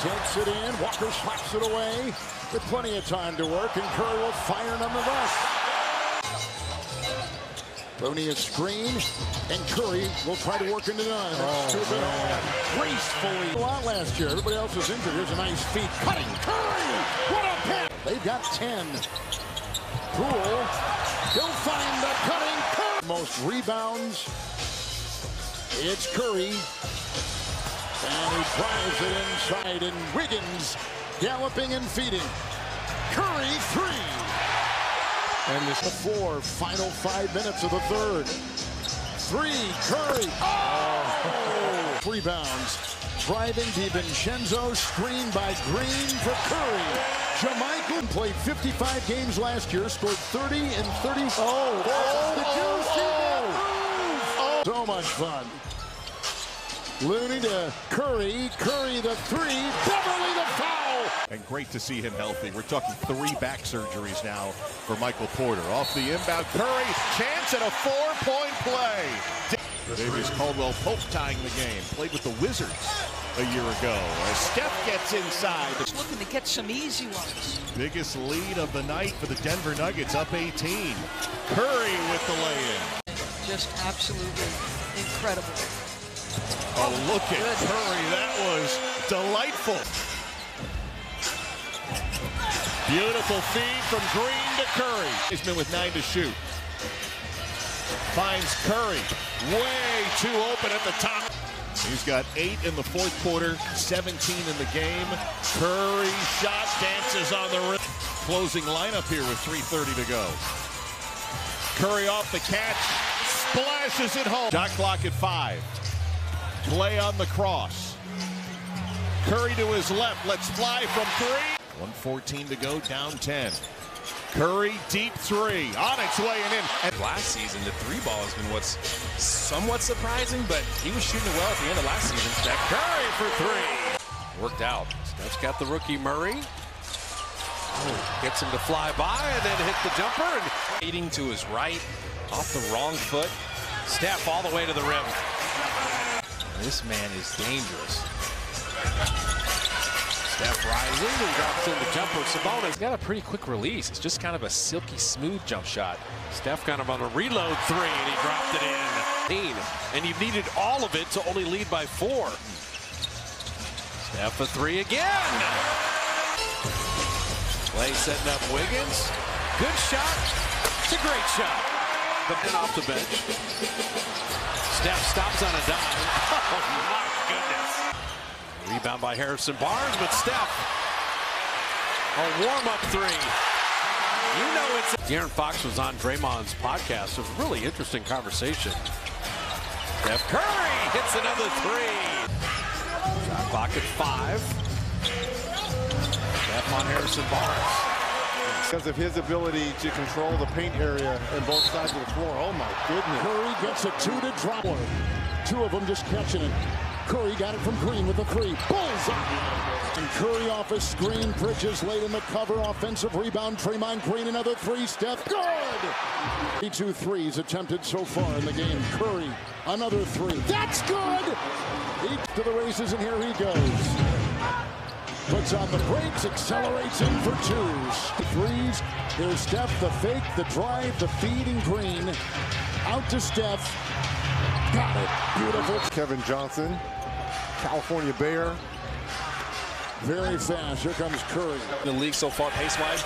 takes it in. Walker slaps it away with plenty of time to work, and Curry will fire nonetheless. Looney is screen, and Curry will try to work into none. Oh, Stupid all gracefully. A lot last year. Everybody else was injured. Here's a nice feed. Cutting Curry. What a pass. They've got 10. Poole. He'll find the cutting Curry. Most rebounds. It's Curry. And he drives it inside, and Wiggins galloping and feeding. Curry three. And this the four, final five minutes of the third. Three, Curry. Oh! Rebounds. Driving DiVincenzo, screened by Green for Curry. JaMychal played 55 games last year, scored 30 and 30. Oh, oh, that move? Oh. So much fun. Looney to Curry. Curry the three. Beverley the foul. And great to see him healthy. We're talking three back surgeries now for Michael Porter. Off the inbound, Curry. Chance at a four-point play. Davies Caldwell Pope tying the game. Played with the Wizards a year ago. As Steph gets inside. Just looking to get some easy ones. Biggest lead of the night for the Denver Nuggets, up 18. Curry with the lay-in. Just absolutely incredible. Oh, look at Curry. That was delightful. Beautiful feed from Green to Curry. He's been with nine to shoot. Finds Curry. Way too open at the top. He's got eight in the fourth quarter, 17 in the game. Curry shot dances on the rim. Closing lineup here with 3.30 to go. Curry off the catch. Splashes it home. Shot clock at five. Play on the cross. Curry to his left. Let's fly from three. 114 to go, down 10. Curry, deep three, on its way and in. And last season, the three ball has been what's somewhat surprising, but he was shooting well at the end of last season. Steph Curry for three. Worked out. Steph's got the rookie Murray. Oh, gets him to fly by and then hit the jumper. And leading to his right, off the wrong foot. Steph all the way to the rim. This man is dangerous. Steph rising and drops in the jumper. Sabonis got a pretty quick release. It's just kind of a silky smooth jump shot. Steph kind of on a reload three and he dropped it in. And you needed all of it to only lead by four. Steph a three again. Play setting up Wiggins. Good shot. It's a great shot. But then off the bench. Steph stops on a dime. Oh, my goodness. Rebound by Harrison Barnes, but Steph. A warm-up three. You know it's... De'Aaron Fox was on Draymond's podcast. It was a really interesting conversation. Steph Curry hits another three. Clock at five. Steph on Harrison Barnes because of his ability to control the paint area on both sides of the floor. Oh, my goodness. Curry gets a two to drop. Two of them just catching it. Curry got it from Green with a three. Bullseye! And Curry off a screen. Bridges late in the cover. Offensive rebound. Draymond Green another three. Steph. Good! Two threes attempted so far in the game. Curry another three. That's good! Each to the races and here he goes. Puts on the brakes, accelerates in for twos. Threes. Here's Steph, the fake, the drive, the feed, and Green. Out to Steph. Got it. Beautiful. Kevin Johnson, California Bear. Very fast. Here comes Curry. The league so far, pace-wise,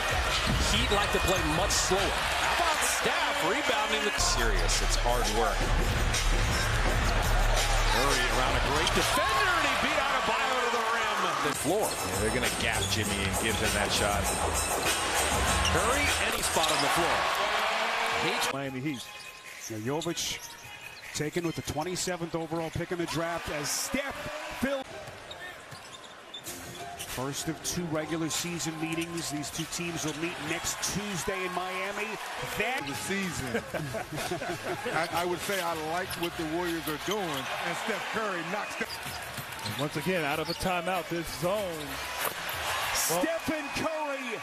Heat like to play much slower. How about Steph rebounding? The serious. It's hard work. Curry around a great defender, and he beat Adebayo to the floor. Yeah, they're going to gap Jimmy and give him that shot. Curry, any spot on the floor. Heat. Miami Heat. Now Jovic taken with the 27th overall pick in the draft as Steph Phil. First of two regular season meetings. These two teams will meet next Tuesday in Miami. Then the season. I, I, would say I like what the Warriors are doing, and Steph Curry knocks. Them. Once again, out of a timeout, this zone. Stephen Curry.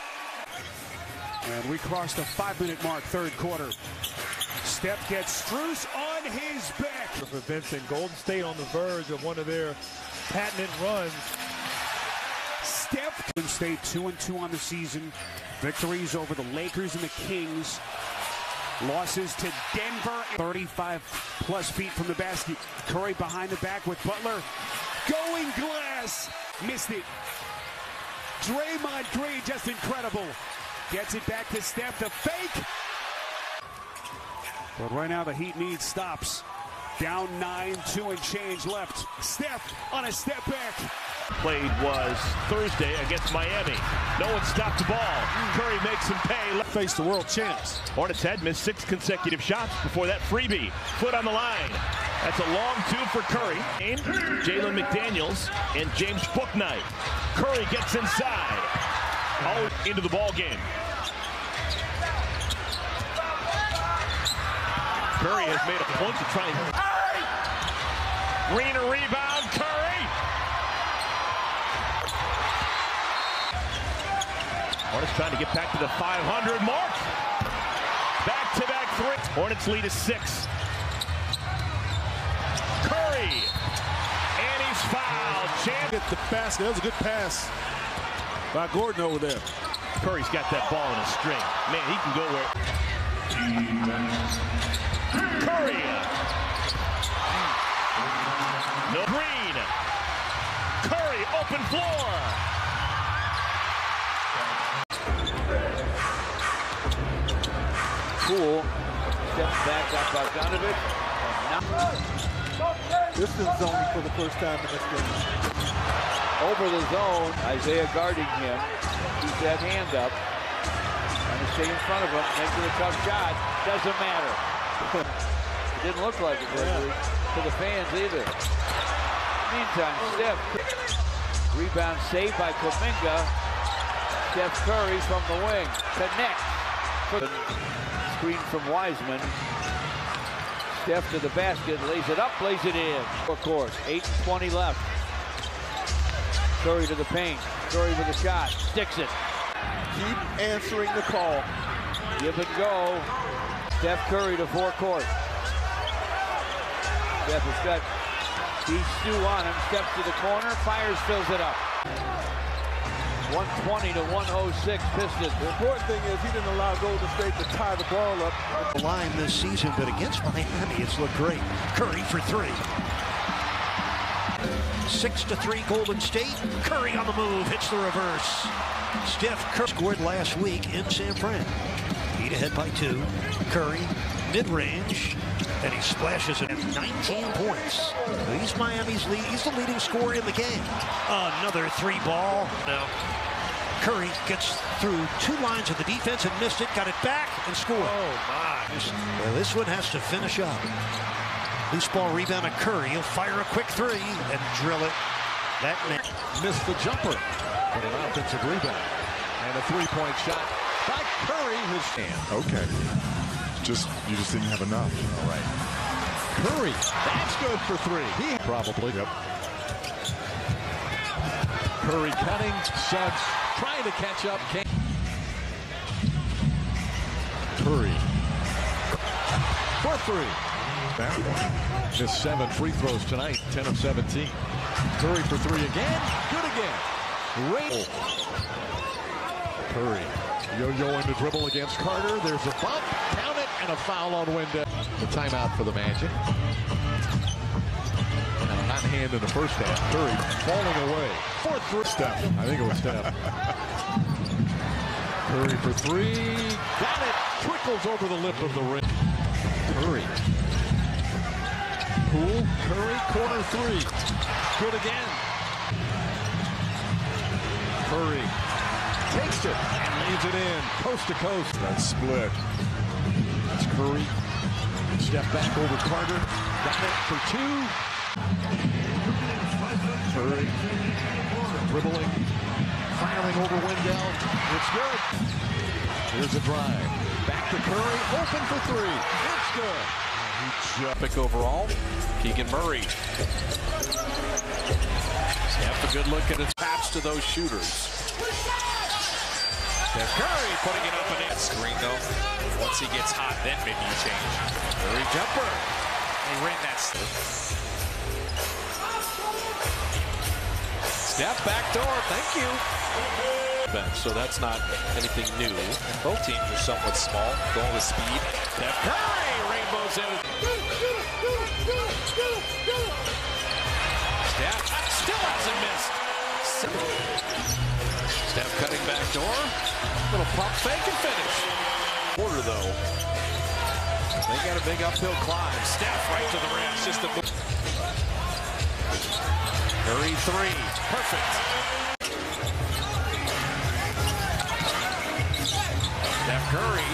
And we crossed the five-minute mark, third quarter. Steph gets Strus on his back. For Vincent, Golden State on the verge of one of their patented runs. Steph. Golden State 2 and 2 on the season. Victories over the Lakers and the Kings. Losses to Denver. 35 plus feet from the basket. Curry behind the back with Butler. Going glass. Missed it. Draymond Green just incredible. Gets it back to Steph. The fake. But right now the Heat needs stops. Down nine, two and change left. Steph on a step back. Played was Thursday against Miami. No one stopped the ball. Curry makes him pay. Left Face the world champs. Hornets had missed six consecutive shots before that freebie. Foot on the line. That's a long two for Curry. Jalen McDaniels and James Bouknight. Curry gets inside. All into the ball game. Curry has made a point to try and. Green rebound. Curry. Hornets trying to get back to the 500 mark. Back to back three. Hornets lead is six. Curry. And he's fouled. Chan Get the basket. That was a good pass by Gordon over there. Curry's got that ball in a string. Man, he can go where. Curry. No green. Curry open floor. Poole steps back, got Bogdanovich. This is zoning for the first time in this game. Over the zone, Isaiah guarding him. Keep that hand up. Trying to stay in front of him, makes it a tough shot. Doesn't matter. it didn't look like it did to the fans either. Meantime, Steph. Rebound saved by Kuminga. Steph Curry from the wing. Connect. Screen from Wiseman. Steph to the basket, lays it up, lays it in. Of course, 8 and 20 left. Curry to the paint. Curry with a shot. Sticks it. Keep answering the call. Give and go. Steph Curry to four court. Steph has got Steve Stew on him. Steps to the corner. Fires, fills it up. 120 to 106 Pistons. The important thing is he didn't allow Golden State to tie the ball up. The line this season, but against Miami, it's looked great. Curry for three. Six to three Golden State. Curry on the move, hits the reverse. Steph Curry scored last week in San Fran. Heat ahead by two. Curry, mid-range, and he splashes it at 19 points. He's Miami's lead. He's the leading scorer in the game. Another three ball. Now, Curry gets through two lines of the defense and missed it. Got it back and scored. Oh, my. Well, this one has to finish up. Loose ball rebound to Curry. He'll fire a quick three and drill it. That man Missed the jumper. But an offensive rebound. And a three-point shot by Curry. His hand. Okay. Just you just didn't have enough. All right. Curry. That's good for three. He probably. Yep. Curry cutting. Suggs trying to catch up. Can't. Curry. For three. That one. Just seven free throws tonight. 10 of 17. Curry for three again. Good again. Ray. Curry. Yo-yo in the dribble against Carter. There's a bump. Count it. And a foul on Wendell. The timeout for the Magic. Now, hot hand in the first half. Curry falling away. Fourth three. Steph. I think it was Steph. Curry for three. Got it. Trickles over the lip of the rim. Curry. Poole. Curry. Corner three. Good again. Curry takes it and leaves it in. Coast to coast. That split. That's Curry. Step back over Carter. Got it for two. Curry dribbling, firing over Wendell. It's good. Here's a drive. Back to Curry. Open for three. It's good. Pick overall, Keegan Murray. Steph a good look at his pass to those shooters. Steph Curry putting it up and in. Screen though. Once he gets hot, then maybe you change. Curry jumper. They ran that. Steph back door. Thank you. So that's not anything new. And both teams are somewhat small, going with speed. Steph Curry rainbows in. Steph still hasn't missed. Steph cutting back door. Little pump fake and finish. Quarter though. They got a big uphill climb. Steph right to the rim. Just a Curry three. Perfect. Steph Curry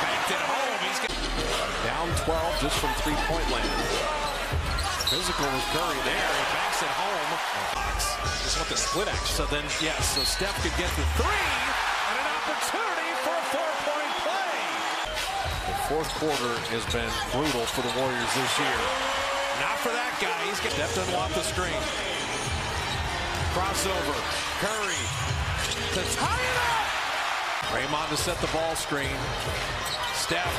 banked it home. He's down 12 just from three-point land. Physical with Curry there. He banks it home. Just want the split action. So then, yes, so Steph could get the three and an opportunity for a four-point play. The fourth quarter has been brutal for the Warriors this year. Not for that guy. He's get Steph doesn't want the screen. Crossover. Curry to tie it up. Raymond to set the ball screen. Steph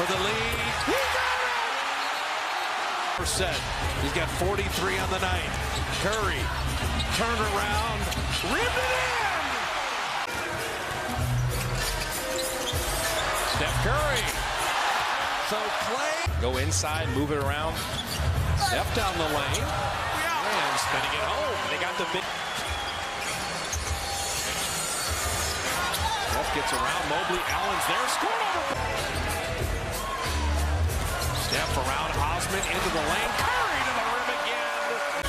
for the lead. He's got 43 on the night. Curry turn around, rip it in. Steph Curry. So Klay go inside, move it around. Steph down the lane. And spinning it home. They got the big. Steph gets around Mobley. Allen's there. Scored over. Steph around Osman into the lane. Curry to the rim again.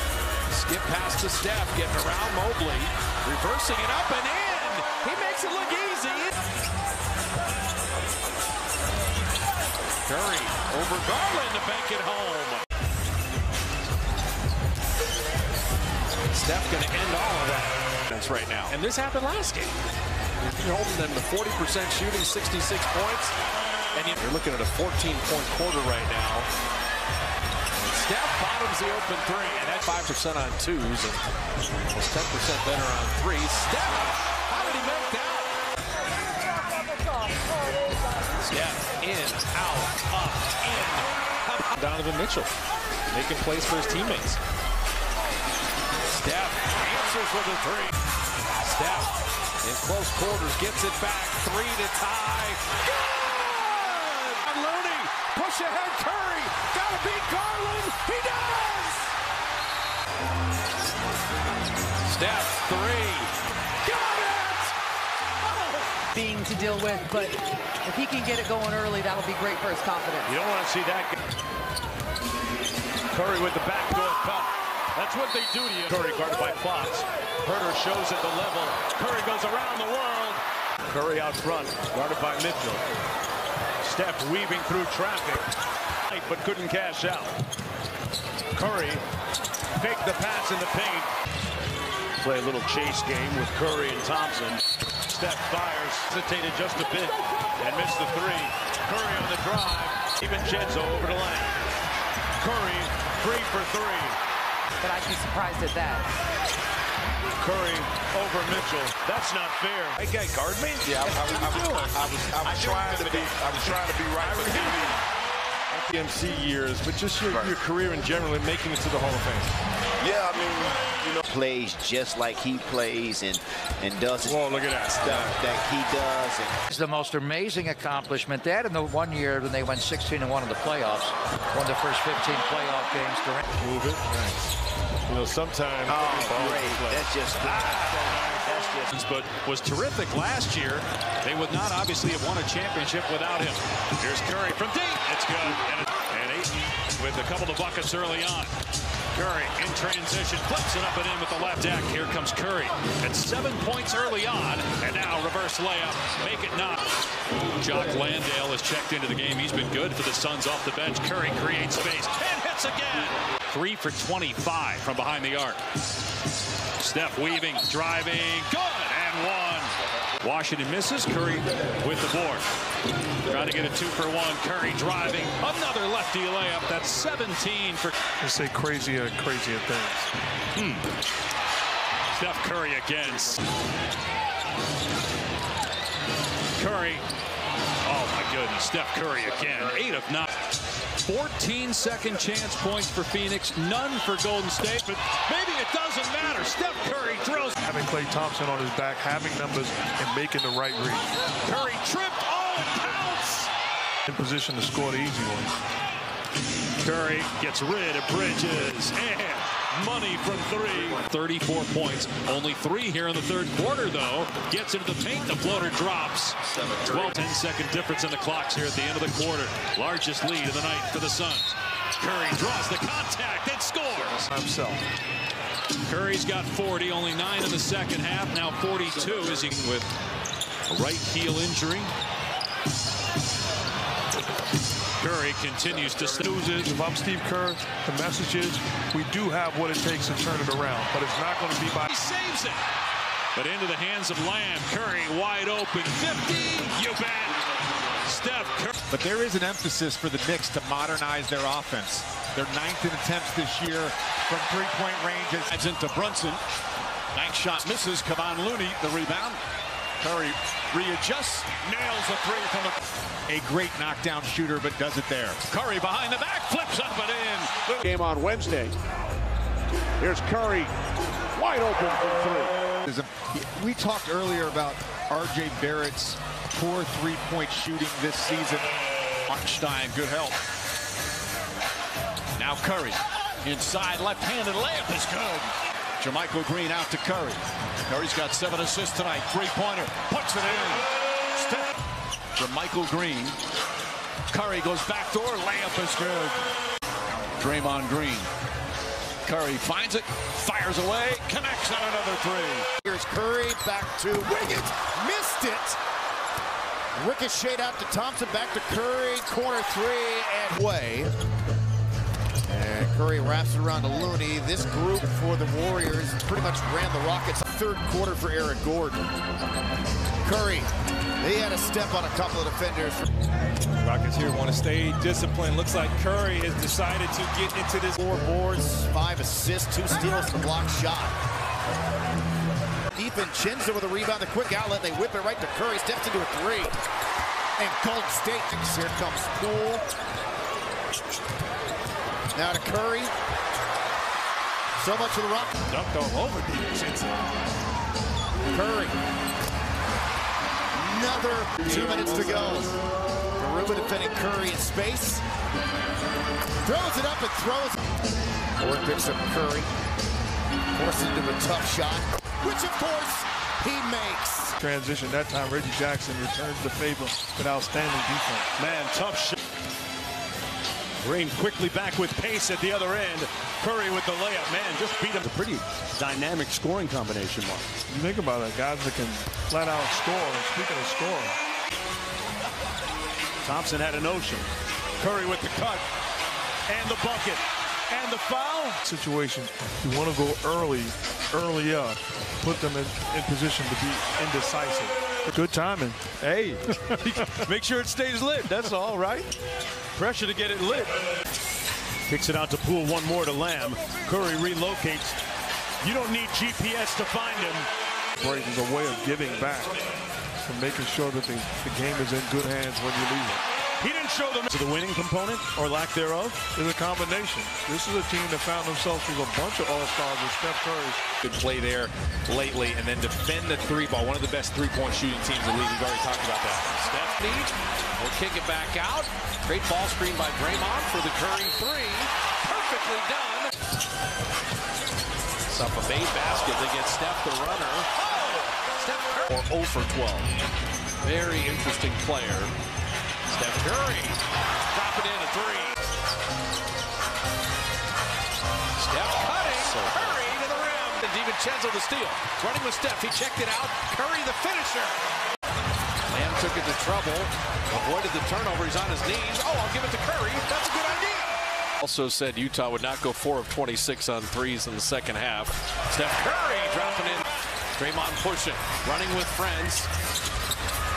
Skip pass to Steph. Getting around Mobley. Reversing it up and in. He makes it look easy. Curry over Garland to bank it home. Steph going to end all of that. That's right now. And this happened last game. Holding them to 40% shooting, 66 points. And you're looking at a 14-point quarter right now. Steph bottoms the open three. And at 5% on twos and was 10% better on three. Steph, how did he make that? Steph, in, out, up, in. Donovan Mitchell making plays for his teammates. Steph answers with a three. Steph in close quarters gets it back. Three to tie. And Looney push ahead. Curry got to beat Garland. He does. Steph three. Got it. Oh. Being to deal with, but if he can get it going early, that'll be great for his confidence. You don't want to see that. Curry with the backdoor cut. That's what they do to you. Curry guarded by Fox. Huerter shows at the level. Curry goes around the world. Curry out front, guarded by Mitchell. Steph weaving through traffic, but couldn't cash out. Curry faked the pass in the paint. Play a little chase game with Curry and Thompson. Steph fires, hesitated just a bit, and missed the three. Curry on the drive. Even Jedzo over the lane. Curry, three for three. But I'd be surprised at that. Curry over Mitchell. That's not fair. Hey, guy, guard me? Yeah, I, I, I, I was, I was trying to be, I was trying to be right for the MC years, but just your, right. your career in general and making it to the Hall of Fame. Yeah, I mean, you know, plays just like he plays and and does Whoa, look at that stuff that he does. And it's the most amazing accomplishment. That in the one year when they went 16 and one in the playoffs, won the first 15 playoff games. Durant. Move it. Nice. You know, sometimes. Oh, great. That's just. That's just. But was terrific last year. They would not obviously have won a championship without him. Here's Curry from deep. It's good. And, and Ayton with a couple of buckets early on. Curry in transition, flips it up and in with the left deck. Here comes Curry at seven points early on, and now reverse layup, make it not. Jock Landale has checked into the game. He's been good for the Suns off the bench. Curry creates space and hits again. Three for 25 from behind the arc. Steph weaving, driving, good, and one. Washington misses. Curry with the board. Trying to get a two for one. Curry driving. Another lefty layup. That's 17 for. They say crazier, crazier things. Hmm. Steph Curry again. Curry My goodness. Steph Curry again. Eight of nine. 14 second chance points for Phoenix, none for Golden State, but maybe it doesn't matter. Steph Curry throws. Having Klay Thompson on his back, having numbers, and making the right read. Curry tripped. Oh, it counts. In position to score the easy one. Curry gets rid of Bridges and money from three. 34 points. Only three here in the third quarter, though. Gets into the paint. The floater drops. 12, 10 second difference in the clocks here at the end of the quarter. Largest lead of the night for the Suns. Curry draws the contact and scores. Himself. Curry's got 40, only nine in the second half. Now 42 is he with a right heel injury. Curry continues to snooze it. If I'm Steve Kerr, the message is we do have what it takes to turn it around, but it's not going to be by. He saves it. But into the hands of Lamb. Curry wide open. 50. You bet. Steph Curry. But there is an emphasis for the Knicks to modernize their offense. They're ninth in attempts this year from three-point range. Adds into Brunson. Bank shot misses. Kevon Looney, the rebound. Curry readjusts, nails a three from a, a great knockdown shooter, but does it there. Curry behind the back, flips up and in. Game on Wednesday. Here's Curry, wide open from three. We talked earlier about R.J. Barrett's poor three-point shooting this season. Hartenstein, good help. Now Curry, inside left-handed layup is good. JaMychal Green out to Curry. Curry's got seven assists tonight. Three-pointer. Puts it in. Step. JaMychal Green. Curry goes back door. Layup is good. Draymond Green. Curry finds it. Fires away. Connects on another three. Here's Curry back to Wiggins. Missed it. Ricocheted out to Thompson. Back to Curry. Corner three and way. And Curry wraps it around to Looney. This group for the Warriors pretty much ran the Rockets third quarter for Eric Gordon. Curry, they had a step on a couple of defenders. Rockets here want to stay disciplined. Looks like Curry has decided to get into this. Four boards, five assists, two steals, a block shot. Deep in Chinza with a rebound, the quick outlet. They whip it right to Curry, steps into a three. And Golden State, here comes Poole. Now to Curry. So much for the Rock. Dunked all over DiVincenzo. Curry. Another two minutes to go. Garuba defending Curry in space. Throws it up and throws. Ford picks up Curry. Forces into a tough shot, which of course he makes. Transition. That time Reggie Jackson returns the favor with outstanding defense. Man, tough shot. Green quickly back with pace at the other end. Curry with the layup. Man, just beat him. It's a pretty dynamic scoring combination, Mark. You think about it, guys that can flat out score. And speaking of scoring. Thompson had a notion. Curry with the cut. And the bucket. And the foul. Situation. You want to go early, early up. Put them in, in position to be indecisive. Good timing. Hey, make sure it stays lit. That's all, right? Pressure to get it lit. Kicks it out to Poole. One more to Lamb. Curry relocates. You don't need GPS to find him. Is a way of giving back and making sure that the, the game is in good hands when you leave it. He didn't show them to the winning component or lack thereof. It's a combination. This is a team that found themselves with a bunch of all-stars with Steph Curry. Good play there lately and then defend the three ball. One of the best three-point shooting teams in the league. We've already talked about that. Steph will kick it back out. Great ball screen by Draymond for the Curry three. Perfectly done. It's up a made basket. They get Steph the runner. Oh! Steph Curry. Or 0 for 12. Very interesting player. Steph Curry. Dropping in a three. Steph cutting. So Curry to the rim. And DiVincenzo the steal. Running with Steph. He checked it out. Curry the finisher. Lamb took it to trouble. Avoided the turnover. He's on his knees. Oh, I'll give it to Curry. That's a good idea. Also said Utah would not go 4 of 26 on threes in the second half. Steph Curry dropping in. Draymond pushing. Running with friends.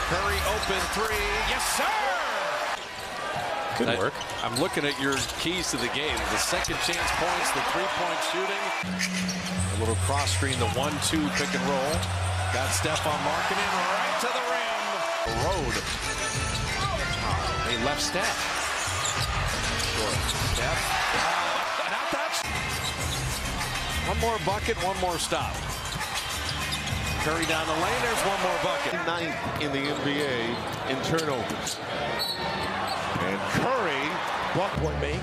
Curry open three. Yes, sir! Good I, work. I'm looking at your keys to the game. The second chance points, the three-point shooting. A little cross screen, the one-two pick and roll. Got Steph on marking it right to the rim. Road. They left Steph. Short. Steph. Uh, not touched. One more bucket, one more stop. Curry down the lane. There's one more bucket. Ninth in the NBA in turnovers. And Curry, block point make.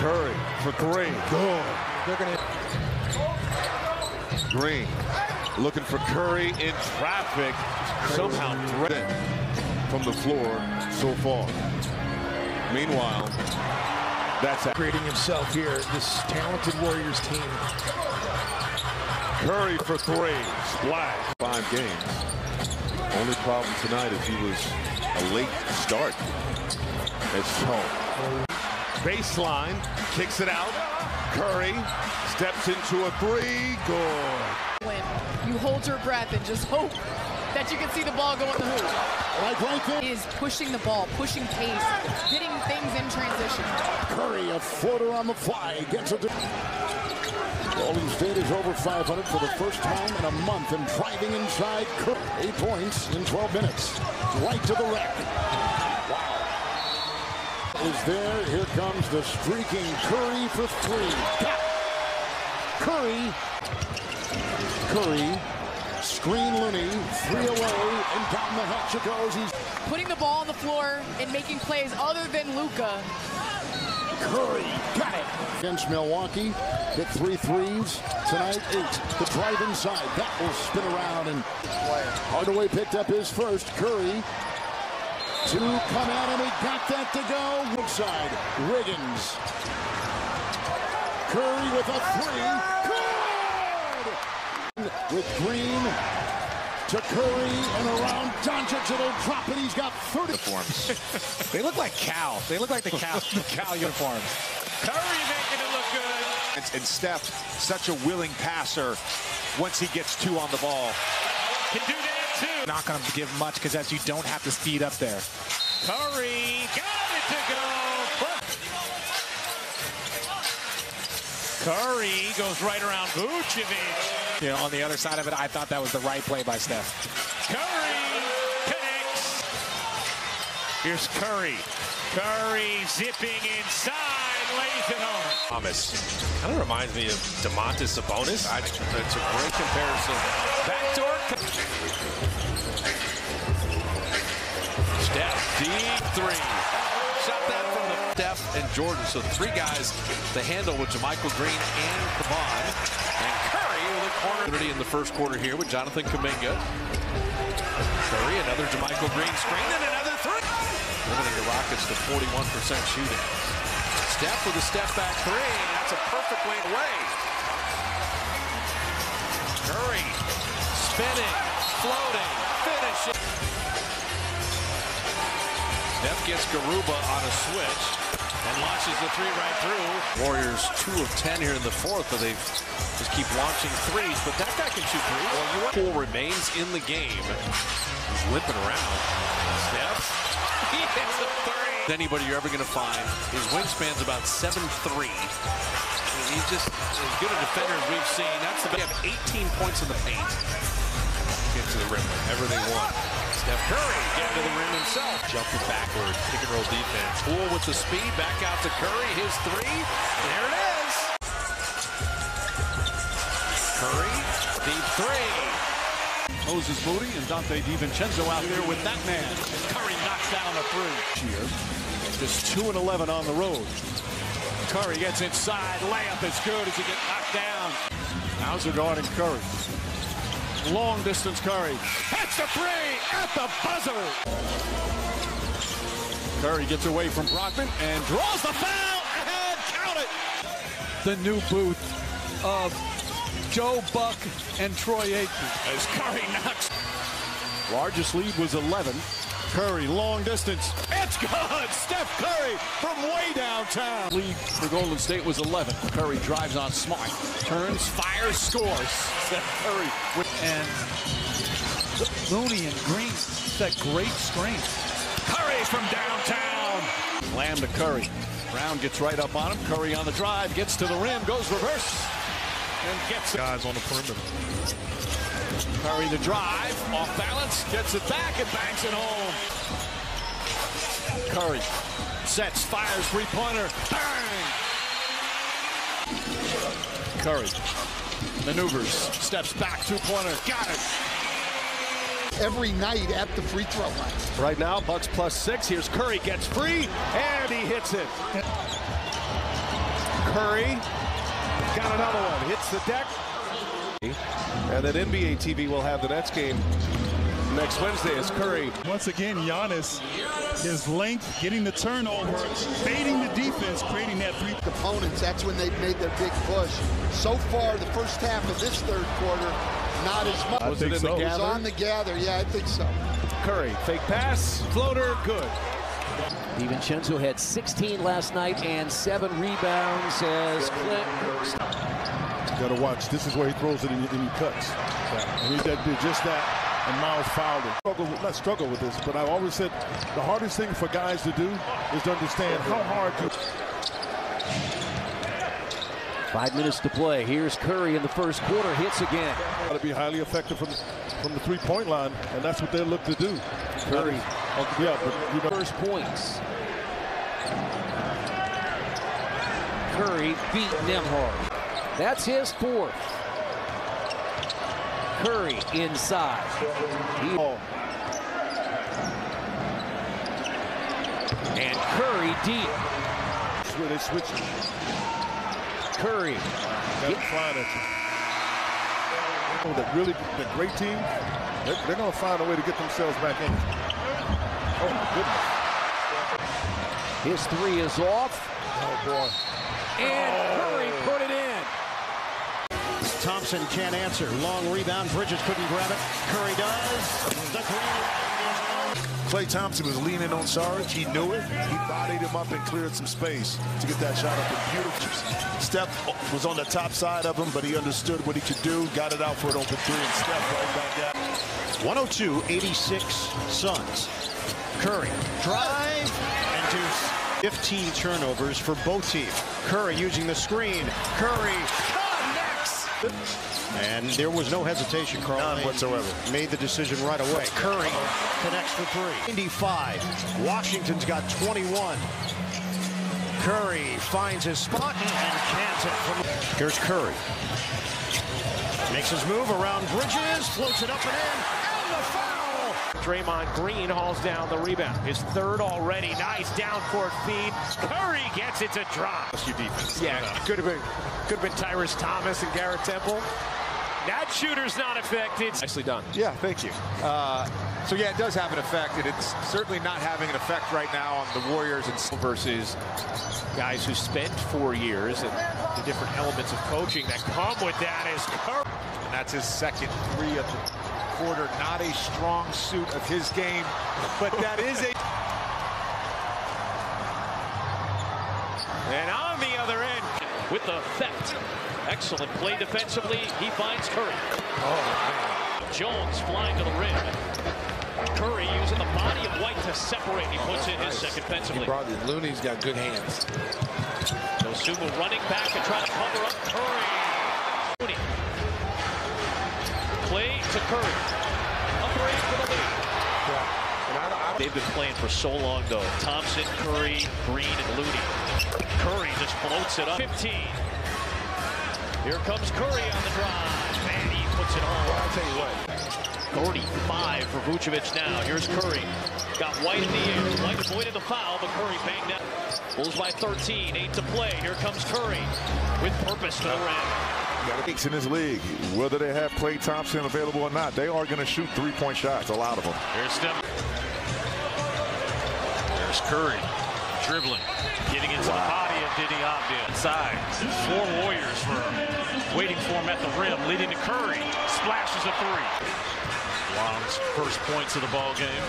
Curry for Green. Good. They're gonna. Green looking for Curry in traffic. Somehow threatened from the floor so far. Meanwhile, that's creating himself here. This talented Warriors team. Curry for three. Splash. Five games. Only problem tonight is he was a late start. It's home. Baseline. Kicks it out. Curry steps into a three. Good. When you hold your breath and just hope that you can see the ball go in the hoop. Like right there. Is pushing the ball, pushing pace, getting things in transition. Curry, a floater on the fly, gets it. Golden State is over 500 for the first time in a month and driving inside. Curry, eight points in 12 minutes. Right to the rack. Wow. Is there. Here comes the streaking Curry for three. Got Curry. Curry. Screen Looney. Three away. And down the hatch it goes. He's Putting the ball on the floor and making plays other than Luka. Curry got it. Against Milwaukee, hit three threes. Tonight, eight. The drive inside. That will spin around and Hardaway picked up his first. Curry. Two come out and he got that to go. Woodside. Wiggins. Curry with a three. Good! With Green to Curry and around Doncic. It'll drop it. He's got 30. Uniforms. they look like Cal. They look like the Cal, the Cal uniforms. Curry making it look good. And, and Steph, such a willing passer once he gets two on the ball. Can do that too. Not going to give much because as you don't have to speed up there. Curry got it to go. Curry goes right around Vucevic. You know, on the other side of it, I thought that was the right play by Steph. Curry connects. Here's Curry. Curry zipping inside, lays it home. Thomas. Kind of reminds me of Domantas Sabonis. I, that's a great comparison. Backdoor. Steph, deep three. Shot that from the Steph and Jordan. So three guys to handle with JaMychal Green and Kaban. And A corner in the first quarter here with Jonathan Kuminga. Curry, another JaMychal Green screen and another three. Limiting the Rockets to 41% shooting. Steph with a step back three. That's a perfect way away. Curry spinning, floating, finishing. Steph gets Garuba on a switch and launches the three right through. Warriors two of 10 here in the fourth, but they just keep launching threes. But that guy can shoot threes. Well, remains in the game. He's limping around. Steph, he hits the three. Anybody you're ever going to find. His wingspan's about 7'3". He's just as good a defender as we've seen. That's the have 18 points in the paint. Get to the rim whenever they want. Steph Curry getting to the rim himself. Jumping backward, pick and roll defense. Poole with the speed, back out to Curry. His three. There it is. Three. Moses Moody and Donte DiVincenzo out there with that man. Curry knocks down a three. Here, just 2 and 11 on the road. Curry gets inside. Layup is good as he gets knocked down. How's it guarding Curry? Long distance Curry. Hits the three at the buzzer. Curry gets away from Brockman and draws the foul and count it. The new booth of Joe Buck and Troy Aikman. As Curry knocks. Largest lead was 11. Curry, long distance. It's good. Steph Curry from way downtown. Lead for Golden State was 11. Curry drives on Smart. Turns, fires, scores. Steph Curry with and Mooney and Green. That great screen. Curry from downtown. Lamb to Curry. Brown gets right up on him. Curry on the drive, gets to the rim, goes reverse. And gets guys on the perimeter. Curry the drive, off balance, gets it back and banks it home. Curry sets, fires, three-pointer, bang! Curry maneuvers, steps back, two-pointer, got it. Every night at the free throw line. Right now, Bucks plus six. Here's Curry, gets free, and he hits it. Curry got another one, hits the deck. And then NBA TV will have the Nets game next Wednesday as Curry. Once again, Giannis, his length, getting the turnover, fading the defense, creating that three. Opponents, that's when they've made their big push. So far, the first half of this third quarter, not as much. Was it in the It was on the gather, yeah, I think so. Curry, fake pass, floater, good. DiVincenzo had 16 last night and seven rebounds as Clint. Got to watch. This is where he throws it and, and he cuts. And he did just that. And Miles fouled him. Struggle, with- not struggle with this, but I always said the hardest thing for guys to do is to understand how hard you. Five minutes to play. Here's Curry in the first quarter. Hits again. Got to be highly effective from from the three-point line, and that's what they look to do. Curry. Yeah, but you know, First points. Curry beat Nembhard. That's his fourth. Curry inside. He- And Curry deep. That's where they switch. Curry. Got it flying at you. That really, the great team, they're, they're going to find a way to get themselves back in. It. Oh my goodness. His three is off. Oh boy. And Curry oh. put it in. Thompson can't answer. Long rebound. Bridges couldn't grab it. Curry does. The Klay Thompson was leaning on Sarge. He knew it. He bodied him up and cleared some space to get that shot up. And beautiful. Steph was on the top side of him, but he understood what he could do. Got it out for an open three, and Steph right back at 102-86 Suns. Curry drive and do 15 turnovers for both teams. Curry using the screen. Curry connects. And there was no hesitation, Carl. None Made- whatsoever. Made the decision right away. Curry connects for three. 95. Washington's got 21. Curry finds his spot and cans it from. Here's Curry. Makes his move around Bridges, floats it up and in, and the foul. Draymond Green hauls down the rebound. His third already. Nice down court feed. Curry gets it to drop. defense. Yeah, could have been could have been Tyrus Thomas and Garrett Temple. That shooter's not affected. Nicely done. Yeah, thank you. Uh, so yeah, it does have an effect, and it's certainly not having an effect right now on the Warriors and versus guys who spent four years and the different elements of coaching that come with that is Curry. And that's his second three of the quarter. Not a strong suit of his game, but that is a. And on the other end, with the theft. Excellent play defensively. He finds Curry. Oh, Jones flying to the rim. Curry using the body of White to separate. He puts in his second defensively. Probably Looney's got good hands. Dosunmu running back and trying to cover up Curry. Looney. Curry. For the lead. They've been playing for so long, though. Thompson, Curry, Green, and Looney. Curry just floats it up. 15. Here comes Curry on the drive, and he puts it home. I'll tell you what. 35 for Vucevic now. Here's Curry. Got White in the air. White avoided the foul, but Curry banged out. Bulls by 13, 8 to play. Here comes Curry with purpose to the rim. Got in this league. Whether they have Klay Thompson available or not, they are going to shoot three-point shots, a lot of them. Here's Steph. There's Curry dribbling, getting into the body of Deni Avdija. Inside, four Warriors for waiting for him at the rim, leading to Curry. Splashes a three. Long's first points of the ball game.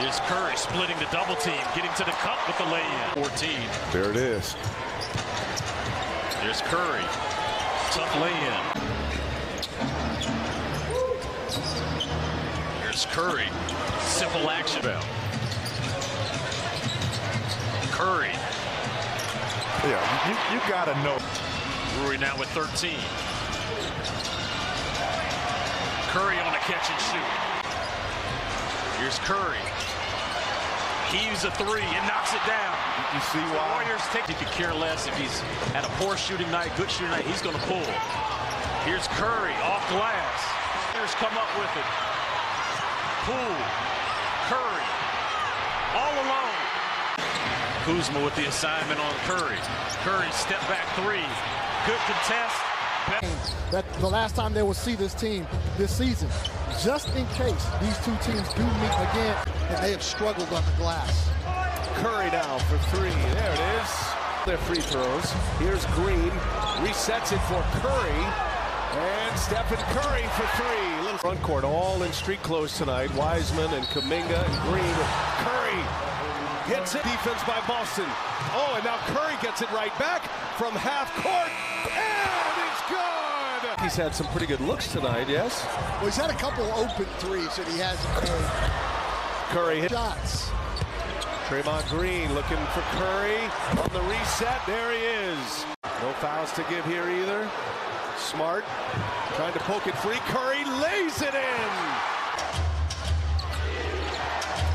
Is Curry splitting the double team, getting to the cup with the lay-in. 14. There it is. There's Curry. Tough lay-in. Here's Curry. Simple action. Curry. Yeah, you, you gotta know. Rui now with 13. Curry on a catch and shoot. Here's Curry. Heaves a three and knocks it down. You see why? The Warriors take. He could care less if he's had a poor shooting night, good shooting night. He's going to pull. Here's Curry off glass. Warriors come up with it. Poole. Curry. All alone. Kuzma with the assignment on Curry. Curry step back three. Good contest. That the last time they will see this team this season, just in case these two teams do meet again, and they have struggled on the glass. Curry now for three. There it is. Their free throws. Here's Green. Resets it for Curry. And Stephen Curry for three. Little front court all in street clothes tonight. Wiseman and Kuminga and Green. Curry hits it. Defense by Boston. Oh, and now Curry gets it right back from half court. And it's good. He's had some pretty good looks tonight, yes? Well, he's had a couple open threes that he hasn't made. Curry hit shots. Draymond Green looking for Curry on the reset. There he is. No fouls to give here either. Smart trying to poke it free. Curry lays it in.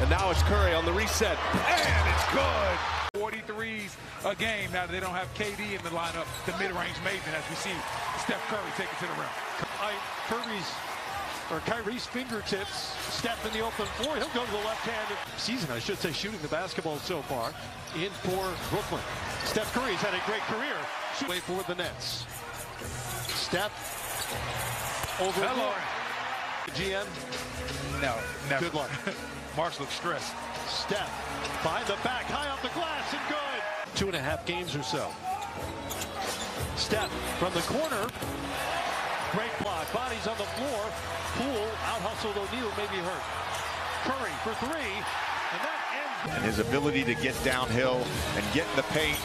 And now it's Curry on the reset. And it's good. 43s a game now that they don't have KD in the lineup, the mid-range maven as we see Steph Curry take it to the rim. Curry's or Kyrie's fingertips step in the open floor. He'll go to the left-handed season, I should say, shooting the basketball so far in for Brooklyn. Steph Curry's had a great career. Wait for the Nets. Steph over Hello. GM. No, never. Good luck. Marks looks stressed. Steph behind the back, high off the glass, and good. Two and a half games or so. Steph from the corner. Great block. Bodies on the floor. Poole out hustled O'Neal, maybe hurt. Curry for three. And that ends. And his ability to get downhill and get in the paint,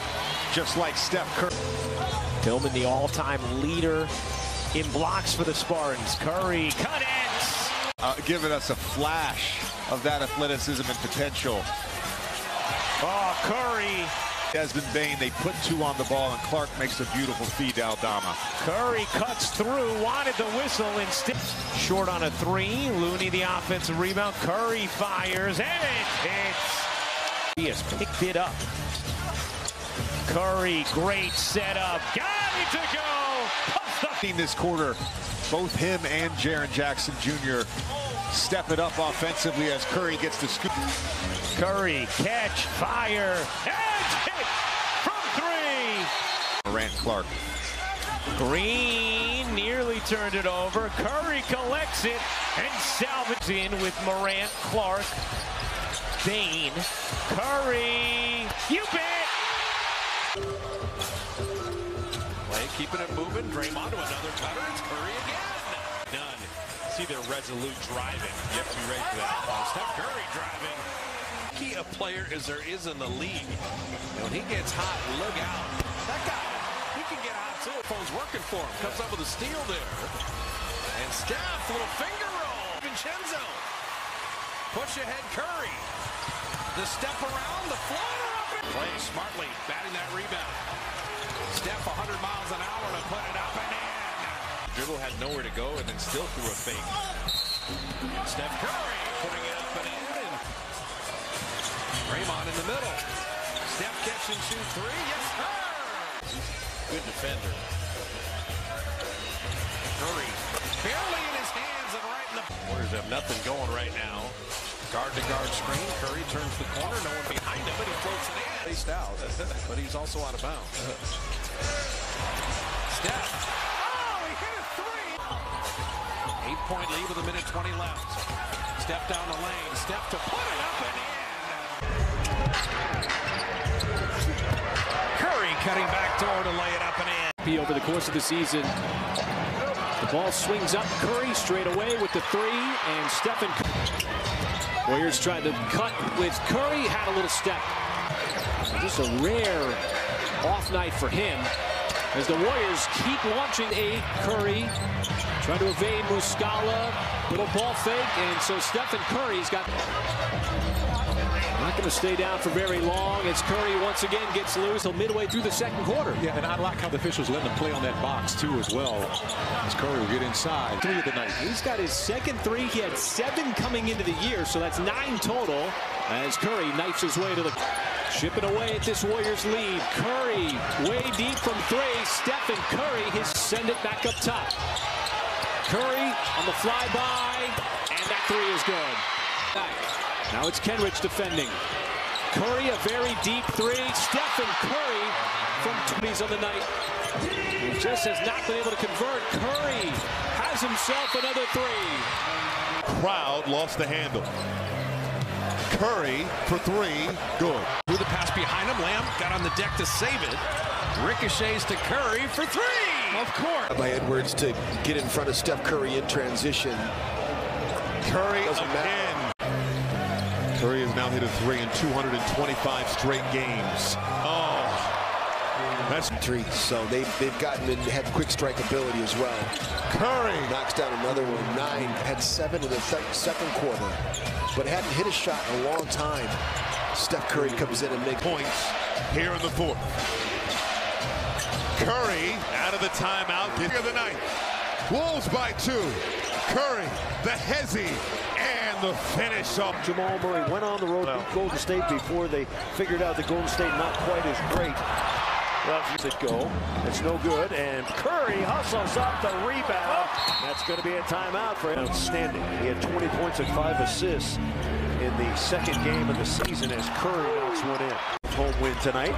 just like Steph Curry. Tillman, the all-time leader in blocks for the Spartans. Curry, cut it! Uh, giving us a flash of that athleticism and potential. Oh, Curry. Desmond Bane, they put two on the ball, and Clarke makes a beautiful feed to Aldama. Curry cuts through, wanted the whistle instead. Short on a three. Looney the offensive rebound. Curry fires, and it hits. He has picked it up. Curry, great setup. Got it to go. In this quarter, both him and Jaren Jackson Jr. step it up offensively as Curry gets the scoop. Curry, catch, fire, and hit from three. Morant Clarke. Green nearly turned it over. Curry collects it and salvages in with Morant, Clarke, Bane, Curry. You bet. Keeping it moving. Draymond to another cutter. It's Curry again. Done. See their resolute driving. You have to be ready for that. Uh, Steph Curry driving. Key a player as there is in the league. When he gets hot, look out. That guy, he can get hot too. Phone's working for him. Comes up with a steal there. And Steph, little finger roll. Vincenzo. Push ahead Curry. The step around, the floater up. Playing smartly, batting that rebound. Steph 100 miles an hour to put it up and in. Dribble had nowhere to go and then still threw a fake. Steph Curry putting it up and in. And Draymond in the middle. Steph catch and shoot three. Yes, sir. Good defender. Curry barely in his hands and right in the. Warriors have nothing going right now. Guard to guard screen. Curry turns the corner. No one behind him, but he floats it in. Faced out, but he's also out of bounds. Steph. Oh, he hit a three. Eight point lead with a minute 20 left. Step down the lane. Step to put it up and in. Curry cutting back door to lay it up and in. Over the course of the season, the ball swings up. Curry straight away with the three, and Stephen. Warriors tried to cut with Curry, had a little step. Just a rare off night for him as the Warriors keep launching a Curry, trying to evade Muscala, little ball fake, and so Stephen Curry's got. Not going to stay down for very long as Curry once again gets loose until midway through the second quarter. Yeah, and I like how the officials let him play on that box too as well. As Curry will get inside. Three of the night. He's got his second three. He had seven coming into the year, so that's nine total. As Curry knifes his way to the chipping away at this Warriors lead. Curry way deep from three. Stephen Curry his send it back up top. Curry on the flyby, and that three is good. Now it's Kenrich defending. Curry a very deep three. Stephen Curry from 20s on the night. He just has not been able to convert. Curry has himself another three. Crowd lost the handle. Curry for three, good. Threw the pass behind him. Lamb got on the deck to save it. Ricochets to Curry for three. Of course. By Edwards to get in front of Steph Curry in transition. Curry Doesn't again. Curry has now hit a three in 225 straight games. Oh, that's three. So they've they've gotten and had quick strike ability as well. Curry knocks down another one. Nine had seven in the second quarter, but hadn't hit a shot in a long time. Steph Curry comes in and makes points here in the fourth. Curry out of the timeout. Kick of the night. Wolves by two. Curry, the hezzy, the finish up. Jamal Murray went on the road, beat Golden State before they figured out that Golden State not quite as great. Left it go. It's no good. And Curry hustles up the rebound. That's going to be a timeout for him. Outstanding. He had 20 points and five assists in the second game of the season as Curry knocks one in. Home win tonight.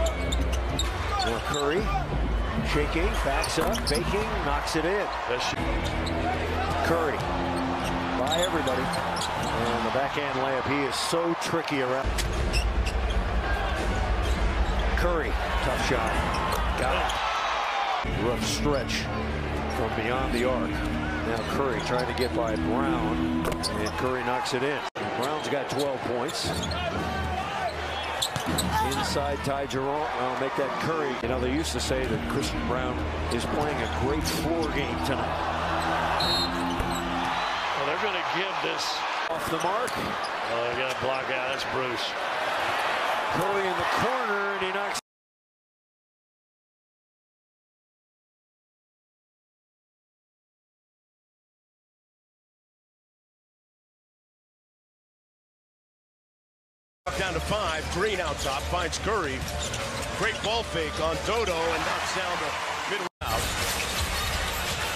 More Curry. Shaking, backs up, baking, knocks it in. Curry everybody. And the backhand layup, he is so tricky around. Curry, tough shot. Got it. Rough stretch from beyond the arc. Now Curry trying to get by Brown, and Curry knocks it in. Brown's got 12 points. Inside Ty Jerome, I'll make that Curry. You know, they used to say that Christian Braun is playing a great floor game tonight. Going this off the mark. Oh, they got a block out. That's Bruce. Curry in the corner, and he knocks. Down to five. Green out top finds Curry. Great ball fake on Dodo and knocks down the middle out.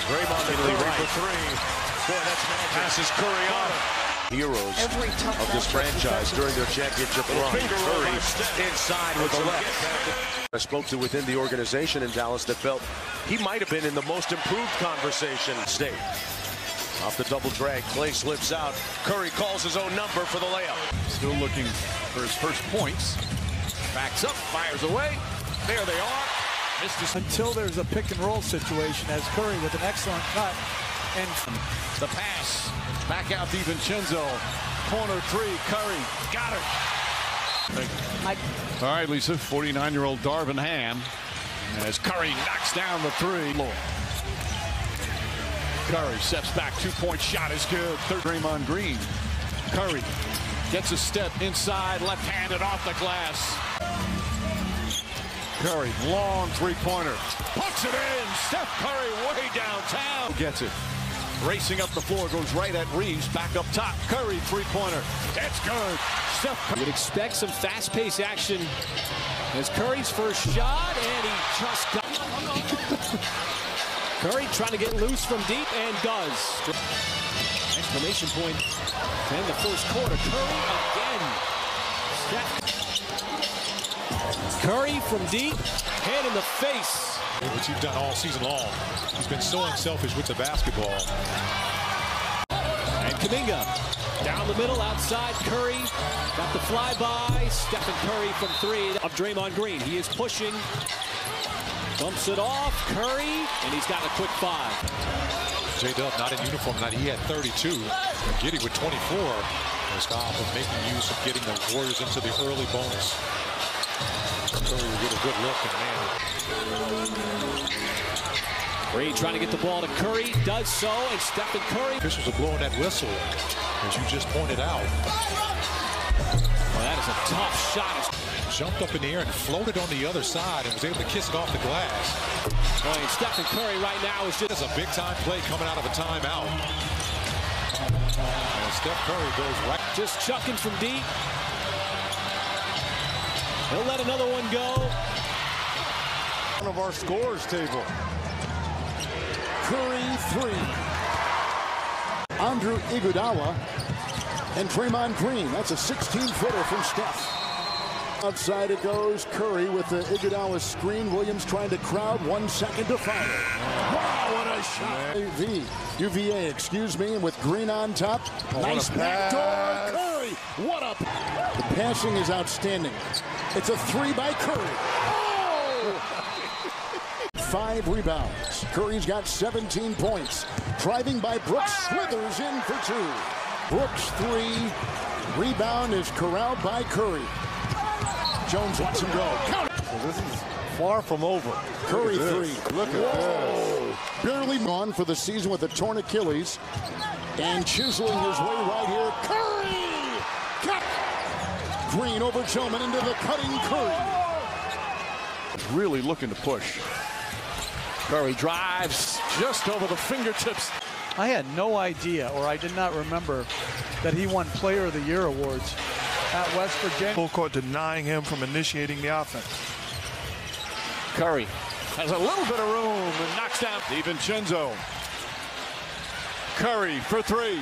Draymond to Curry right. for three. Boy, that's magic. Passes Curry on. Heroes of this franchise during their championship run. Curry inside with the left. I spoke to within the organization in Dallas that felt he might have been in the most improved conversation state. Off the double drag, Klay slips out. Curry calls his own number for the layup. Still looking for his first points. Backs up, fires away. There they are. Until there's a pick and roll situation as Curry with an excellent cut. And the pass. Back out DiVincenzo. Corner three. Curry. Got it. All right, Lisa. 49-year-old Darvin Ham. As Curry knocks down the three. Curry steps back, two-point shot is good. Third Draymond Green. Curry gets a step inside, left-handed off the glass. Curry, long three-pointer. Puts it in. Steph Curry way downtown. Gets it. Racing up the floor, goes right at Reeves. Back up top. Curry, three-pointer. That's good. Steph Curry. You'd expect some fast-paced action as Curry's first shot, and he just got... Curry trying to get loose from deep and does. Exclamation point. And the first quarter. Curry again. Steph. Curry from deep. Hand in the face. Which he's done all season long. He's been so unselfish with the basketball. And Kuminga. Down the middle, outside Curry. Got the flyby. Stephen Curry from three of Draymond Green. He is pushing. Bumps it off, Curry, and he's got a quick five. J-Dub not in uniform tonight. He had 32. And Giddey with 24. As off of making use of getting the Warriors into the early bonus. Curry will get a good look, and man. Reed trying to get the ball to Curry, does so, and Stephen Curry. Officials are blowing that whistle, as you just pointed out. Well, that is a tough shot. Jumped up in the air and floated on the other side and was able to kiss it off the glass. Well, and Stephen Curry right now is just a big time play coming out of a timeout. And Steph Curry goes right. Just chucking from deep. He'll let another one go. Of our scores table. Curry three. Andrew Iguodala and Draymond Green. That's a 16-footer from Steph. Outside it goes. Curry with the Iguodala screen. Williams trying to crowd. One second to fire. Wow, what a shot. UV, UVA, excuse me, and with Green on top. Oh, nice backdoor. Curry. What up? The passing is outstanding. It's a three by Curry. Five rebounds. Curry's got 17 points. Driving by Brooks. Slithers in for two. Brooks three. Rebound is corralled by Curry. Jones lets him go. Count it. So this is far from over. Curry three. Look at Whoa. this. Barely gone for the season with a torn Achilles. And chiseling his way right here. Curry! Cut! Green over Tillman into the cutting Curry. Really looking to push. Curry drives just over the fingertips. I had no idea, or I did not remember, that he won Player of the Year awards at West Virginia. Full court denying him from initiating the offense. Curry has a little bit of room and knocks down DiVincenzo. Curry for three.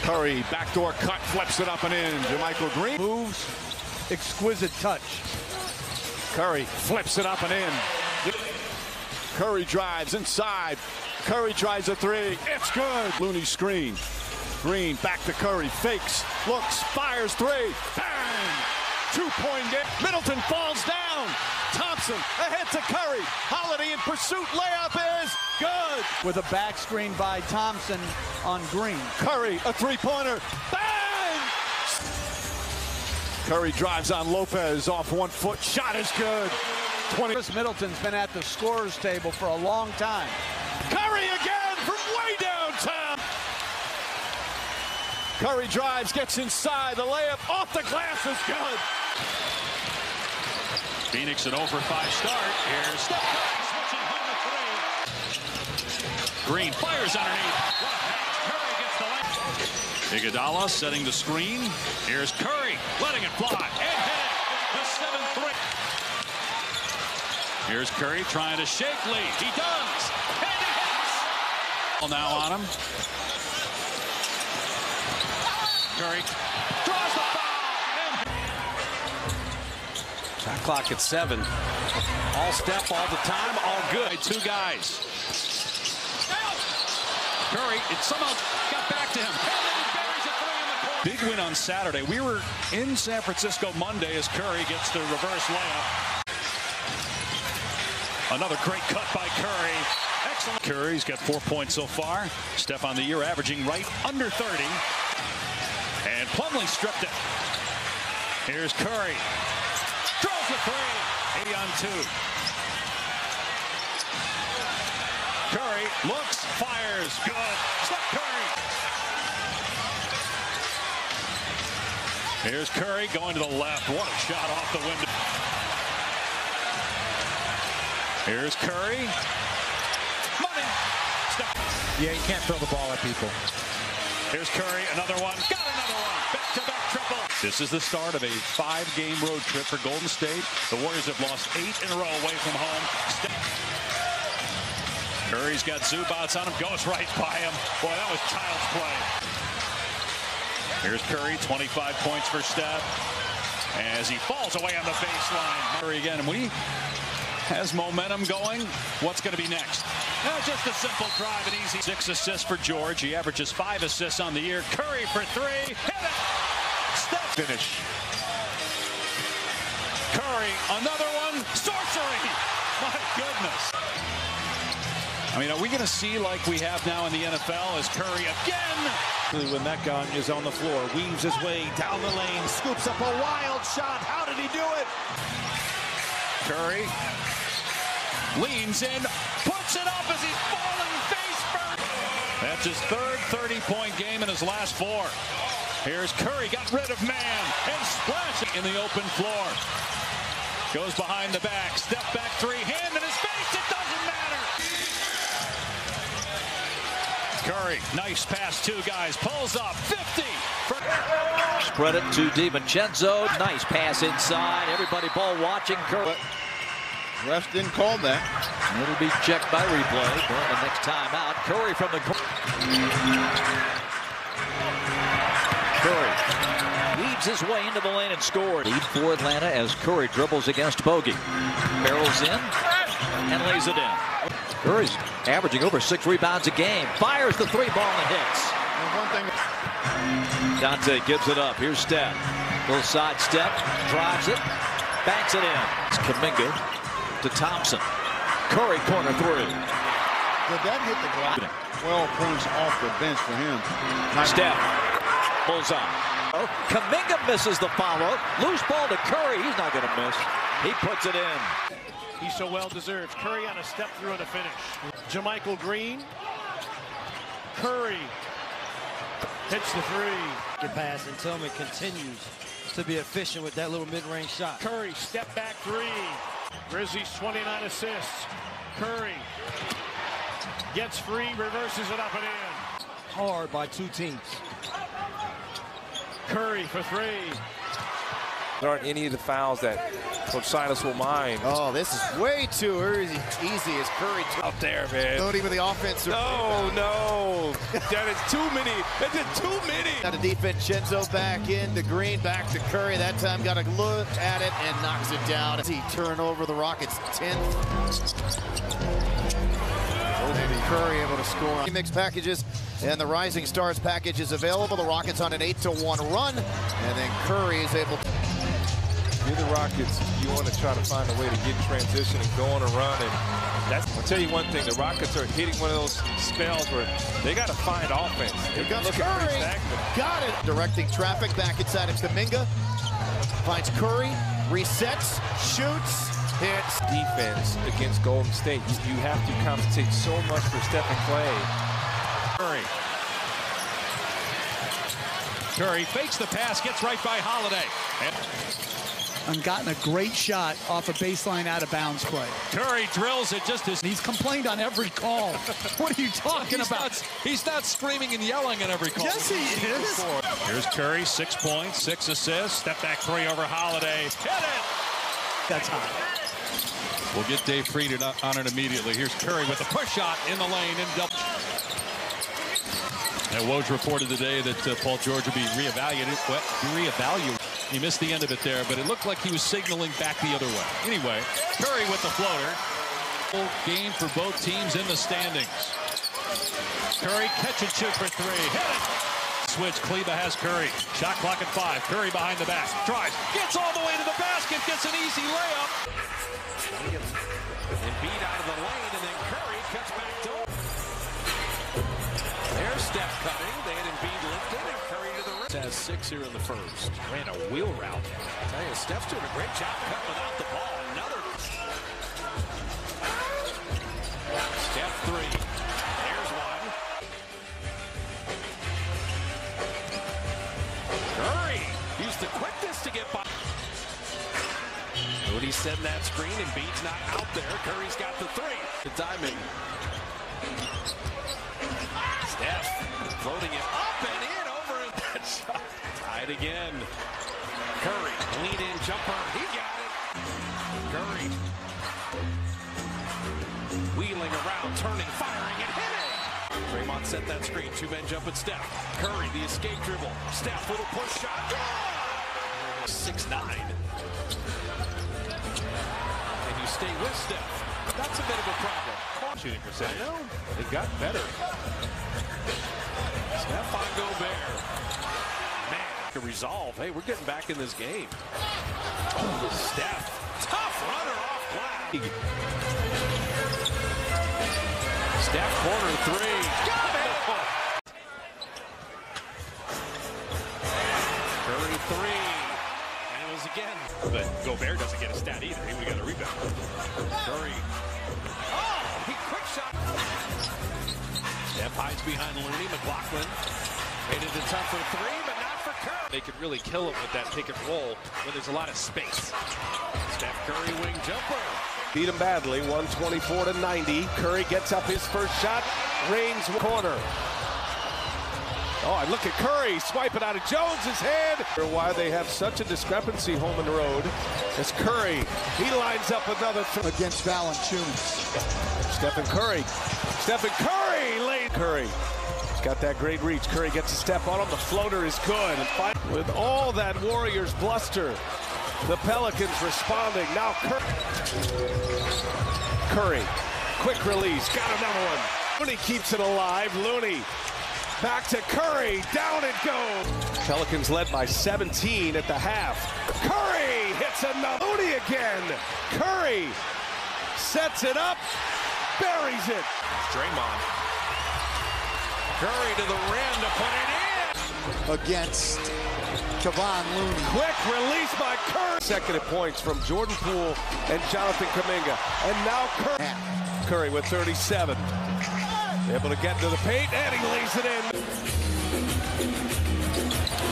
Curry, backdoor cut, flips it up and in. JaMychal Green moves, exquisite touch. Curry flips it up and in. Curry drives inside. Curry tries a three. It's good. Looney screen. Green back to Curry. Fakes. Looks. Fires three. Bang! Two-point game. Middleton falls down. Thompson ahead to Curry. Holiday in pursuit. Layup is good. With a back screen by Thompson on Green. Curry, a three-pointer. Bang! Curry drives on Lopez off one foot. Shot is good. 20. Khris Middleton's been at the scorer's table for a long time. Curry again from way downtown. Curry drives, gets inside. The layup off the glass is good. Phoenix an over 5 start. Here's Steph Curry switching home to three. Green fires underneath. Curry gets the layup. Iguodala setting the screen. Here's Curry letting it fly. And hit it. the 7-3. Here's Curry trying to shake Lee. He does. And he hits. Now on him. Curry draws the foul. Shot clock at seven. All step all the time, all good. Two guys. Curry, it somehow got back to him. Big win on Saturday. We were in San Francisco Monday as Curry gets the reverse layup. Another great cut by Curry. Excellent. Curry's got four points so far. Steph on the year averaging right under 30. And Plumlee stripped it. Here's Curry. Draws the three. 80 on two. Curry looks, fires. Good. Steph Curry. Here's Curry going to the left. What a shot off the window. Here's Curry. Money. Steph. Yeah, you can't throw the ball at people. Here's Curry, another one. Got another one. Back-to-back triple. This is the start of a five-game road trip for Golden State. The Warriors have lost eight in a row away from home. Curry's got Zubac on him. Goes right by him. Boy, that was child's play. Here's Curry, 25 points for Steph. As he falls away on the baseline. Curry again. And we has momentum going. What's going to be next? Just a simple drive and easy. Six assists for George. He averages five assists on the year. Curry for three. Hit it. Steph. Finish. Curry, another one. Sorcery. My goodness. I mean, are we going to see like we have now in the NFL as Curry again? When that gun is on the floor, weaves his way down the lane, scoops up a wild shot. How did he do it? Curry leans in, puts it up as he's falling face first. That's his third 30-point game in his last four. Here's Curry, got rid of man, and splashing in the open floor. Goes behind the back, step back three, hand in his face, it doesn't matter. Curry, nice pass, two guys, pulls up, 50. For Spread it to DiVincenzo, nice pass inside, everybody ball watching, Curry. Refs didn't call that. It'll be checked by replay during the next timeout. Curry from the Curry weaves his way into the lane and scored. Lead for Atlanta as Curry dribbles against Bogey. Barrels in and lays it in. Curry's averaging over six rebounds a game. Fires the three ball and hits. one thing. Donte gives it up. Here's Steph. Little side step. Drives it. Banks it in. It's Kuminga to Thompson. Curry corner three. Did that hit the ground? 12 points off the bench for him. Steph. Bullseye. Oh, Kuminga misses the follow. Loose ball to Curry. He's not going to miss. He puts it in. He so well deserves. Curry on a step through and a finish. JaMychal Green. Curry hits the three. Good pass and Tillman continues to be efficient with that little mid-range shot. Curry step back three. Grizzlies 29 assists. Curry gets free, reverses it up and in. Hard by two teams. Curry for three. There aren't any of the fouls that Coach Silas will mind. Oh, this is way too easy, easy as Curry out there, man. Loading even the offense. No, no. that is too many. That is too many. Got a DiVincenzo back in to Green, back to Curry. That time got a look at it and knocks it down. As he turn over the Rockets 10th. Curry able to score. Mix packages and the Rising Stars package is available. The Rockets on an 8 to 1 run, and then Curry is able to. You're the Rockets. You want to try to find a way to get transition and go on a run. And that's, I'll tell you one thing: the Rockets are hitting one of those spells where they got to find offense. Here comes Curry. Got it. Directing traffic back inside of Kuminga. Finds Curry. Resets. Shoots. Hits. Defense against Golden State. You, you have to compensate so much for Stephen Klay. Curry. Curry fakes the pass, gets right by Holiday. And and gotten a great shot off a baseline out of bounds play. Curry drills it just as he's complained on every call. what are you talking he's about? Not, he's not screaming and yelling at every call. Yes, he is. Here's Curry, six points, six assists, step back three over Holiday. Hit it. That's high. We'll get Dave Fried on it immediately. Here's Curry with a push shot in the lane and double. And Woj reported today that uh, Paul George will be reevaluated. Reevaluated. He missed the end of it there, but it looked like he was signaling back the other way. Anyway, Curry with the floater. Game for both teams in the standings. Curry catch and shoot for three. Hit it. Switch. Kleber has Curry. Shot clock at five. Curry behind the back. Tries. Gets all the way to the basket. Gets an easy layup. Embiid out of the lane, and then Curry cuts back to There's Steph cutting. They had Embiid lifted, and Curry to the rim. Has six here in the first. Ran a wheel route. I tell you, Steph's doing a great job cutting without the ball. Another. Steph three. Moody setting that screen, and Bede's not out there. Curry's got the three. The diamond. Steph floating it up and in over it. That shot. Tied again. Curry, lean in jumper. He got it. Curry. Wheeling around, turning, firing, and hitting. Draymond set that screen. Two men jump at Steph. Curry, the escape dribble. Steph, little push shot. Six Can you stay with Steph? That's a bit of a problem. Shooting percentage. I know. It got better. Steph on Gobert. Man, to resolve. Hey, we're getting back in this game. Oh, Steph. Tough runner off glass. Steph corner three. Got it! Curry three. Again. But Gobert doesn't get a stat either. He would get a rebound. Curry. Oh, he quick shot. Steph hides behind Looney. McLaughlin made it a tough for three, but not for Curry. They could really kill him with that pick and roll when there's a lot of space. Steph Curry wing jumper. Beat him badly, 124 to 90. Curry gets up his first shot, Reigns corner. Oh, and look at Curry swiping out of Jones's hand. Why they have such a discrepancy home and road as Curry, he lines up another against Valanciunas. Stephen Curry, Stephen Curry, late Curry. He's got that great reach. Curry gets a step on him. The floater is good. And with all that Warriors bluster, the Pelicans responding. Now Curry. Curry, quick release, got another one. Looney keeps it alive. Looney back to Curry, down it goes. Pelicans led by 17 at the half. Curry hits another. Looney again. Curry sets it up, buries it. Draymond. Curry to the rim to put it in. Against Kevon Looney. Quick release by Curry. Second points from Jordan Poole and Jonathan Kuminga. And now Curry. Curry with 37. Able to get into the paint, and he lays it in.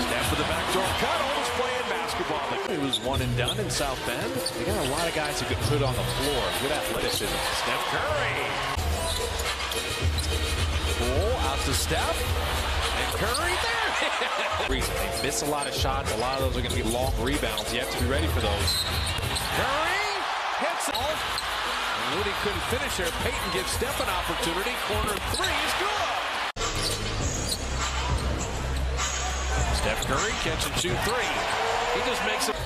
Step for the backdoor cut, almost playing basketball. It was one and done in South Bend. They got a lot of guys who could put on the floor. Good athleticism. Steph Curry. Poole out to Steph. And Curry there. Reason they miss a lot of shots. A lot of those are going to be long rebounds. You have to be ready for those. Curry hits it. Looney couldn't finish there. Payton gives Steph an opportunity. Corner three is good. Steph Curry catch two three. He just makes it.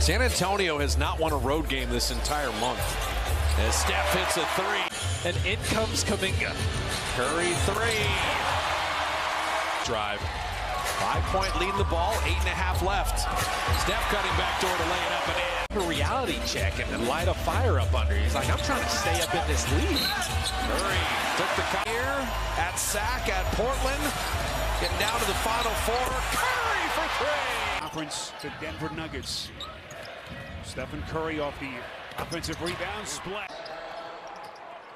San Antonio has not won a road game this entire month. As Steph hits a three. And in comes Kuminga. Curry three. Drive. Five-point lead in the ball, eight and a half left. Steph cutting back door to lay it up and in. A reality check and then light a fire up under. He's like, I'm trying to stay up in this lead. Curry took the cut here at Sac at Portland. Getting down to the final four. Curry for three. Conference, the Denver Nuggets. Stephen Curry off the offensive rebound split.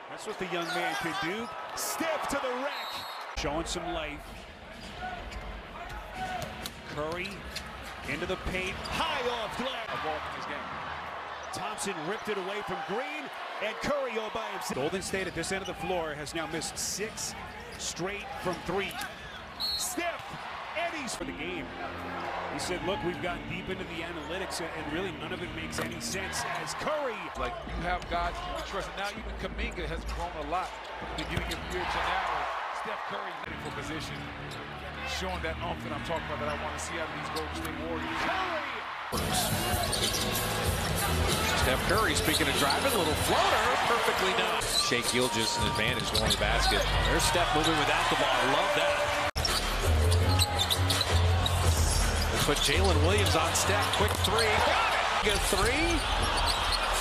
That's what the young man can do. Step to the rack. Showing some life. Curry into the paint. High off glass. A ball from his game. Thompson ripped it away from Green. And Curry all by himself. Golden State at this end of the floor has now missed six straight from three. Steph Eddie's for the game. He said, look, we've gotten deep into the analytics, and really none of it makes any sense as Curry. Like, you have guys you trust. Now, even Kuminga has grown a lot from the beginning of the year to now. Steph Curry for position. Showing that oomph that I'm talking about that I want to see out of these Golden State Warriors. Steph Curry, speaking of driving, a little floater, perfectly done. Shai Gilgeous an advantage going to the basket. There's Steph moving without the ball. Love that. Put Jalen Williams on Steph. Quick three. Got it. three.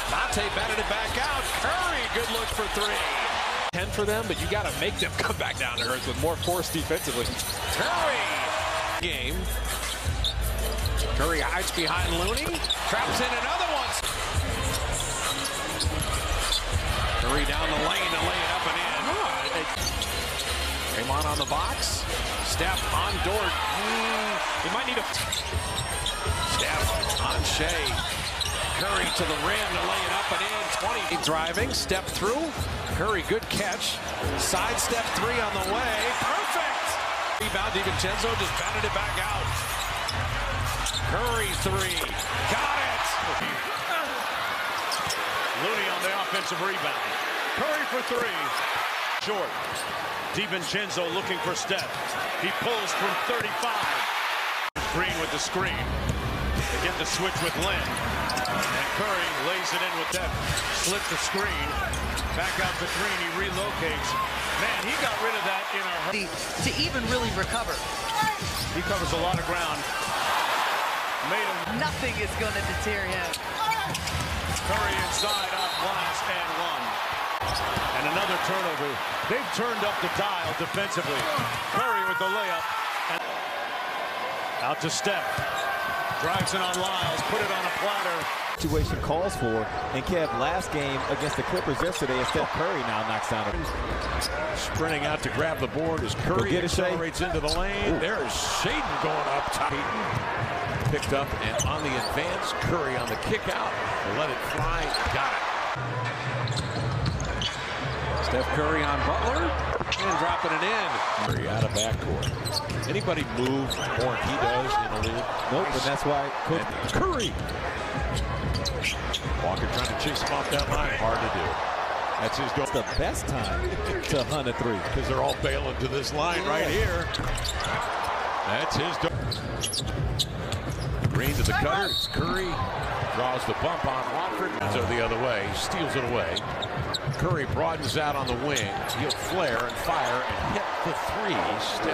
Monte batted it back out. Curry, good look for three. 10 for them, but you got to make them come back down to earth with more force defensively. Curry. Game. Curry hides behind Looney. Traps in another one. Curry down the lane to lay it up and in. Draymond on the box. Steph on Dort. Mm, he might need a... Steph on Shai. Curry to the rim to lay it up and in. 20 driving. Step through. Curry, good catch. Side step three on the way. Perfect! Rebound. DiVincenzo just batted it back out. Curry three. Got it! Looney on the offensive rebound. Curry for three. Short. DiVincenzo looking for Steph. He pulls from 35. Green with the screen. They get the switch with Lynn. And Curry lays it in with that. Slips the screen. Back out to Green. He relocates. Man, he got rid of that in a hurry. To even really recover. He covers a lot of ground. Made him. Nothing is going to deter him. Curry inside off glass and one. And another turnover. They've turned up the dial defensively. Curry with the layup. And out to Steph. Drives it on Lyles, put it on a platter. Situation calls for, and Kev, last game against the Clippers yesterday, and Steph Curry now knocks down a Sprinting out to grab the board as Curry get accelerates into the lane. Ooh. There is Shaden going up top. Picked up and on the advance. Curry on the kick out. Let it fly. Got it. Steph Curry on Butler and dropping it in. Curry out of backcourt. Anybody move more than he does in the league? Nope, and that's why Coach And Curry. Walker trying to chase him off that line. Hard to do. That's his goal. the best time to hunt a three. Because they're all bailing to this line right here. That's his door. Green to the cutter. It's Curry draws the bump on Watford. So the other way. Steals it away. Curry broadens out on the wing. He'll flare and fire and hit the three.